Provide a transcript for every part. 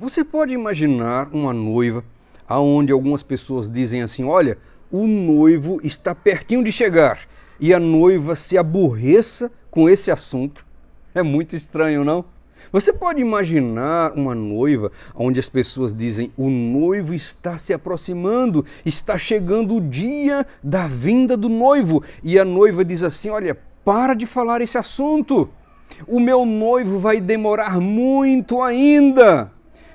Você pode imaginar uma noiva aonde algumas pessoas dizem assim: "Olha, o noivo está pertinho de chegar" e a noiva se aborreça com esse assunto. É muito estranho, não? Você pode imaginar uma noiva onde as pessoas dizem: o noivo está se aproximando, está chegando o dia da vinda do noivo, e a noiva diz assim: olha, para de falar esse assunto, o meu noivo vai demorar muito ainda.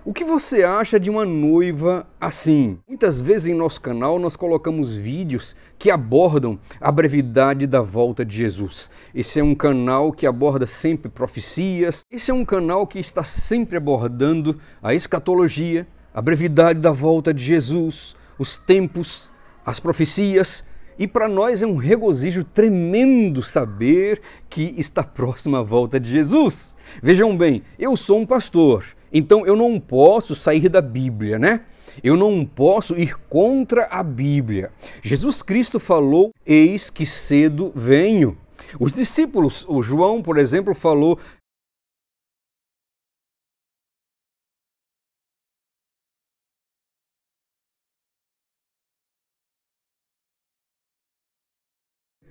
O que você acha de uma noiva assim? Muitas vezes em nosso canal nós colocamos vídeos que abordam a brevidade da volta de Jesus. Esse é um canal que aborda sempre profecias, esse é um canal que está sempre abordando a escatologia, a brevidade da volta de Jesus, os tempos, as profecias. E para nós é um regozijo tremendo saber que está próxima a volta de Jesus. Vejam bem, eu sou um pastor então eu não posso sair da Bíblia, né? Eu não posso ir contra a Bíblia. Jesus Cristo falou: Eis que cedo venho. Os discípulos, o João, por exemplo, falou: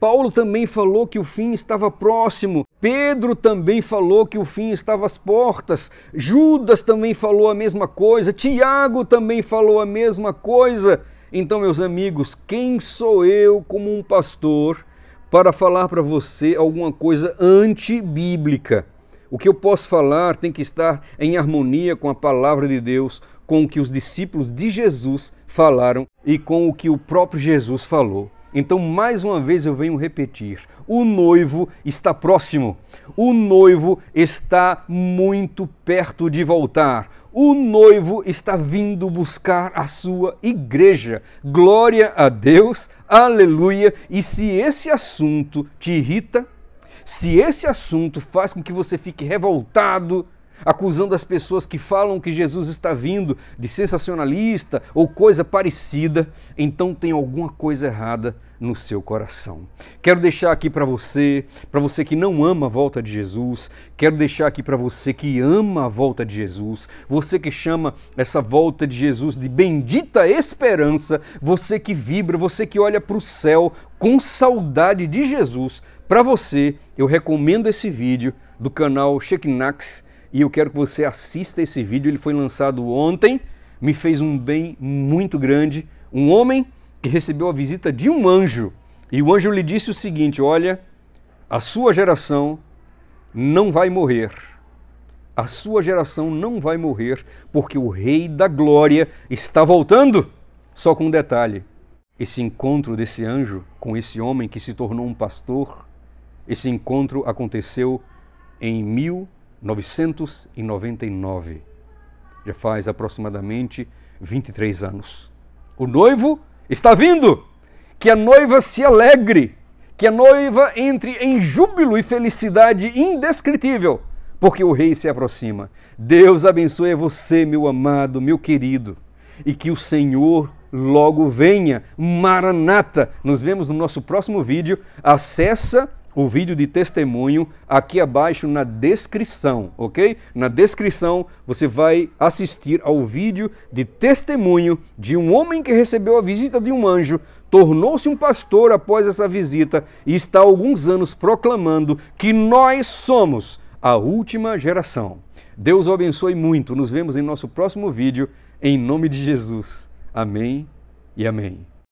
Paulo também falou que o fim estava próximo. Pedro também falou que o fim estava às portas. Judas também falou a mesma coisa. Tiago também falou a mesma coisa. Então, meus amigos, quem sou eu como um pastor para falar para você alguma coisa antibíblica? O que eu posso falar tem que estar em harmonia com a palavra de Deus, com o que os discípulos de Jesus falaram e com o que o próprio Jesus falou. Então, mais uma vez eu venho repetir: o noivo está próximo, o noivo está muito perto de voltar. O noivo está vindo buscar a sua igreja. Glória a Deus, aleluia. E se esse assunto te irrita, se esse assunto faz com que você fique revoltado, acusando as pessoas que falam que Jesus está vindo de sensacionalista ou coisa parecida, então tem alguma coisa errada no seu coração. Quero deixar aqui para você, para você que não ama a volta de Jesus, quero deixar aqui para você que ama a volta de Jesus, você que chama essa volta de Jesus de bendita esperança, você que vibra, você que olha para o céu com saudade de Jesus, para você eu recomendo esse vídeo do canal Sheiknax e eu quero que você assista esse vídeo. Ele foi lançado ontem, me fez um bem muito grande. Um homem que recebeu a visita de um anjo e o anjo lhe disse o seguinte: Olha, a sua geração não vai morrer. A sua geração não vai morrer, porque o Rei da Glória está voltando. Só com um detalhe: esse encontro desse anjo com esse homem que se tornou um pastor, esse encontro aconteceu em mil 999. Já faz aproximadamente 23 anos. O noivo está vindo! Que a noiva se alegre, que a noiva entre em júbilo e felicidade indescritível, porque o rei se aproxima. Deus abençoe você, meu amado, meu querido, e que o Senhor logo venha. Maranata! Nos vemos no nosso próximo vídeo. Acessa o vídeo de testemunho aqui abaixo na descrição, ok? Na descrição você vai assistir ao vídeo de testemunho de um homem que recebeu a visita de um anjo, tornou-se um pastor após essa visita e está há alguns anos proclamando que nós somos a última geração. Deus o abençoe muito. Nos vemos em nosso próximo vídeo, em nome de Jesus. Amém e amém.